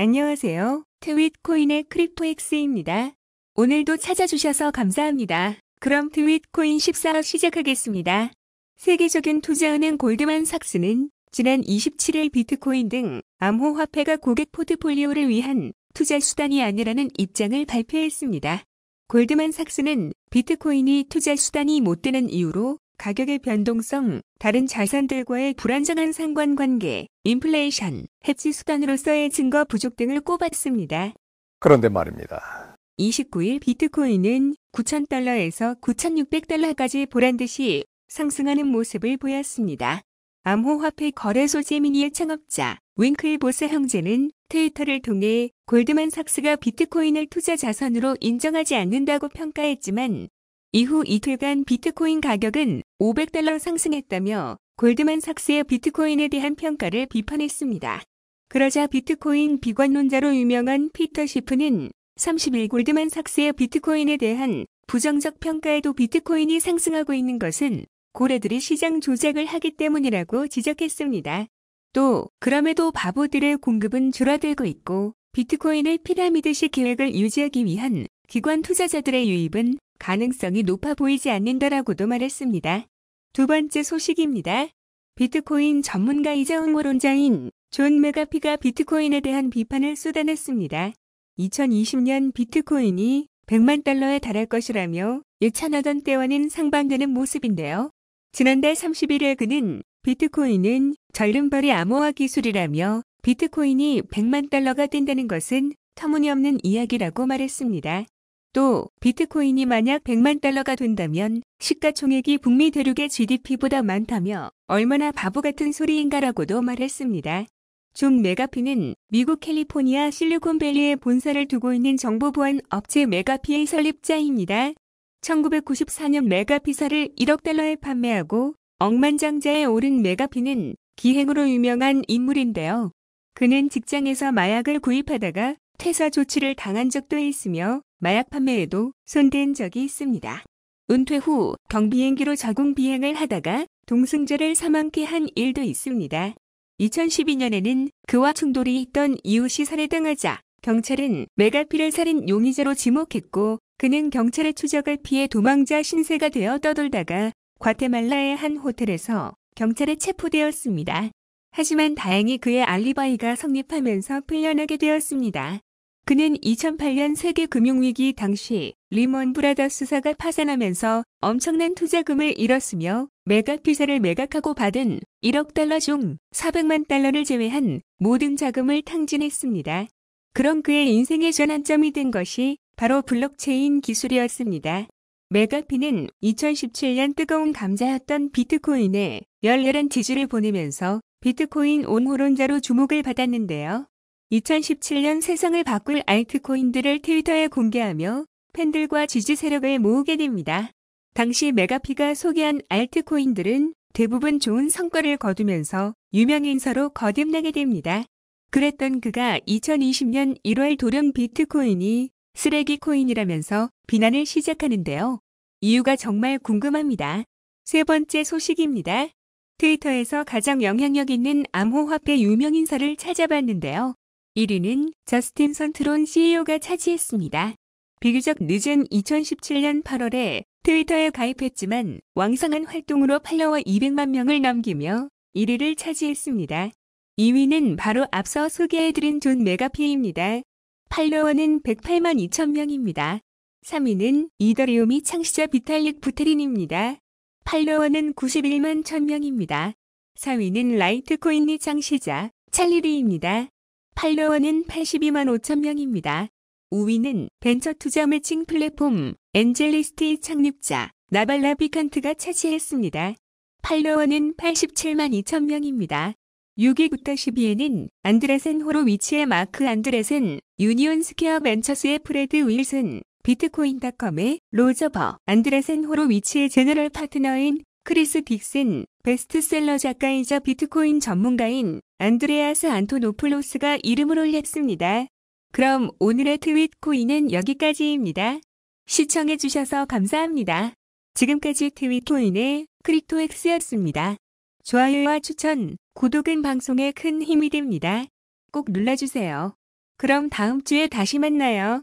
안녕하세요. 트윗코인의 크립토엑스입니다. 오늘도 찾아주셔서 감사합니다. 그럼 트윗코인 14화 시작하겠습니다. 세계적인 투자은행 골드만삭스는 지난 27일 비트코인 등 암호화폐가 고객 포트폴리오를 위한 투자 수단이 아니라는 입장을 발표했습니다. 골드만삭스는 비트코인이 투자 수단이 못 되는 이유로 가격의 변동성, 다른 자산들과의 불안정한 상관관계, 인플레이션 헤지 수단으로서의 증거 부족 등을 꼽았습니다. 그런데 말입니다. 29일 비트코인은 9,000달러에서 9,600달러까지 보란듯이 상승하는 모습을 보였습니다. 암호화폐 거래소 제미니의 창업자 윙클보스 형제는 트위터를 통해 골드만삭스가 비트코인을 투자 자산으로 인정하지 않는다고 평가했지만 이후 이틀간 비트코인 가격은 500달러 상승했다며 골드만삭스의 비트코인에 대한 평가를 비판했습니다. 그러자 비트코인 비관론자로 유명한 피터 시프는 30일 골드만삭스의 비트코인에 대한 부정적 평가에도 비트코인이 상승하고 있는 것은 고래들이 시장 조작을 하기 때문이라고 지적했습니다. 또 그럼에도 바보들의 공급은 줄어들고 있고 비트코인의 피라미드식 계획을 유지하기 위한 기관 투자자들의 유입은 가능성이 높아 보이지 않는다라고도 말했습니다. 두 번째 소식입니다. 비트코인 전문가이자 옹호론자인 존 맥아피가 비트코인에 대한 비판을 쏟아냈습니다. 2020년 비트코인이 100만 달러에 달할 것이라며 예찬하던 때와는 상반되는 모습인데요. 지난달 31일 그는 비트코인은 절름발이 암호화 기술이라며 비트코인이 100만 달러가 된다는 것은 터무니없는 이야기라고 말했습니다. 또 비트코인이 만약 100만 달러가 된다면 시가총액이 북미 대륙의 GDP보다 많다며 얼마나 바보 같은 소리인가라고도 말했습니다. 존 맥아피는 미국 캘리포니아 실리콘밸리에 본사를 두고 있는 정보보안 업체 맥아피의 설립자입니다. 1994년 맥아피사를 1억 달러에 판매하고 억만장자에 오른 맥아피는 기행으로 유명한 인물인데요. 그는 직장에서 마약을 구입하다가 퇴사 조치를 당한 적도 있으며 마약 판매에도 손댄 적이 있습니다. 은퇴 후 경비행기로 저공 비행을 하다가 동승자를 사망케 한 일도 있습니다. 2012년에는 그와 충돌이 있던 이웃이 살해당하자 경찰은 메가피를 살인 용의자로 지목했고 그는 경찰의 추적을 피해 도망자 신세가 되어 떠돌다가 과테말라의 한 호텔에서 경찰에 체포되었습니다. 하지만 다행히 그의 알리바이가 성립하면서 풀려나게 되었습니다. 그는 2008년 세계 금융위기 당시 리먼 브라더스사가 파산하면서 엄청난 투자금을 잃었으며 메가피사를 매각하고 받은 1억 달러 중 400만 달러를 제외한 모든 자금을 탕진했습니다. 그런 그의 인생의 전환점이 된 것이 바로 블록체인 기술이었습니다. 맥아피는 2017년 뜨거운 감자였던 비트코인에 열렬한 지지를 보내면서 비트코인 옹호론자로 주목을 받았는데요. 2017년 세상을 바꿀 알트코인들을 트위터에 공개하며 팬들과 지지 세력을 모으게 됩니다. 당시 맥아피가 소개한 알트코인들은 대부분 좋은 성과를 거두면서 유명인사로 거듭나게 됩니다. 그랬던 그가 2020년 1월 돌연 비트코인이 쓰레기 코인이라면서 비난을 시작하는데요. 이유가 정말 궁금합니다. 세 번째 소식입니다. 트위터에서 가장 영향력 있는 암호화폐 유명인사를 찾아봤는데요. 1위는 저스틴 선트론 CEO가 차지했습니다. 비교적 늦은 2017년 8월에 트위터에 가입했지만 왕성한 활동으로 팔로워 200만 명을 넘기며 1위를 차지했습니다. 2위는 바로 앞서 소개해드린 존 맥아피입니다. 팔로워는 108만 2천 명입니다. 3위는 이더리움의 창시자 비탈릭 부테린입니다. 팔로워는 91만 1000명입니다. 4위는 라이트코인의 창시자 찰리 리입니다. 팔로워는 82만 5천 명입니다. 5위는 벤처 투자 매칭 플랫폼 엔젤리스트의 창립자 나발 라비칸트가 차지했습니다. 팔로워는 87만 2천 명입니다. 6위부터 10위에는 안드레센 호로위츠의 마크 안드레센, 유니온 스퀘어 벤처스의 프레드 윌슨, 비트코인닷컴의 로저 버, 안드레센 호로위츠의 general partner인 크리스 딕슨, 베스트셀러 작가이자 비트코인 전문가인 안드레아스 안토노플로스가 이름을 올렸습니다. 그럼 오늘의 트윗코인은 여기까지입니다. 시청해주셔서 감사합니다. 지금까지 트윗 코인의 크립토엑스였습니다. 좋아요와 추천, 구독은 방송에 큰 힘이 됩니다. 꼭 눌러주세요. 그럼 다음 주에 다시 만나요.